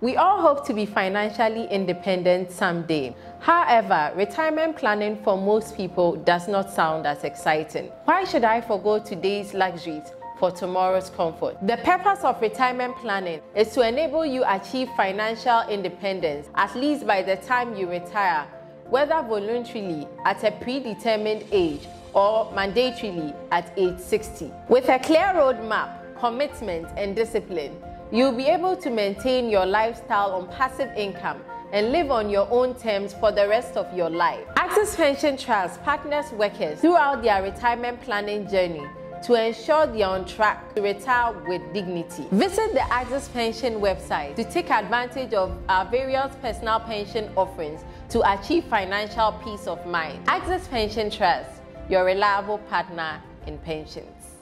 We all hope to be financially independent someday. However, retirement planning for most people does not sound as exciting. Why should I forego today's luxuries for tomorrow's comfort? The purpose of retirement planning is to enable you achieve financial independence at least by the time you retire, whether voluntarily at a predetermined age or mandatorily at age 60. With a clear roadmap, commitment, and discipline, You'll be able to maintain your lifestyle on passive income and live on your own terms for the rest of your life. Axis Pension Trust partners workers throughout their retirement planning journey to ensure they are on track to retire with dignity. Visit the Axis Pension website to take advantage of our various personal pension offerings to achieve financial peace of mind. Axis Pension Trust, your reliable partner in pensions.